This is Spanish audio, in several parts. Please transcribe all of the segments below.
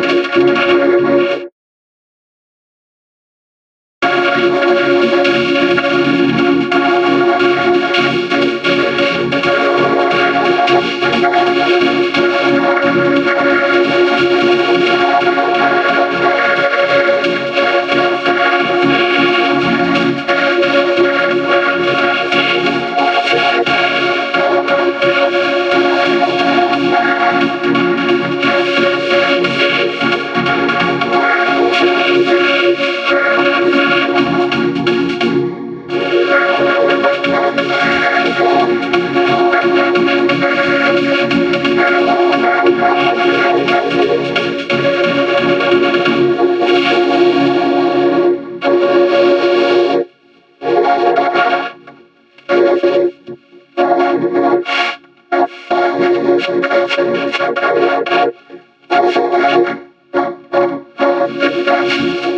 Música Thank you.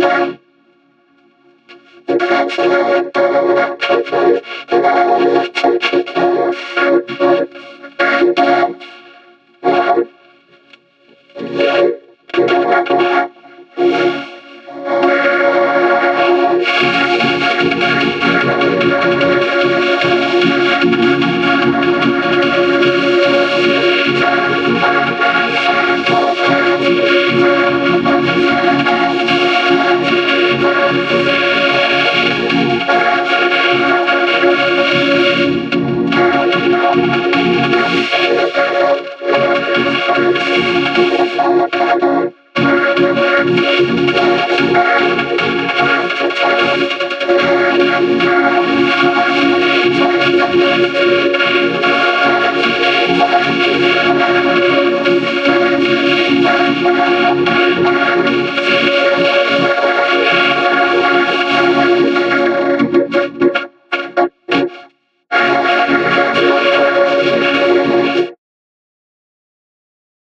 Thank you.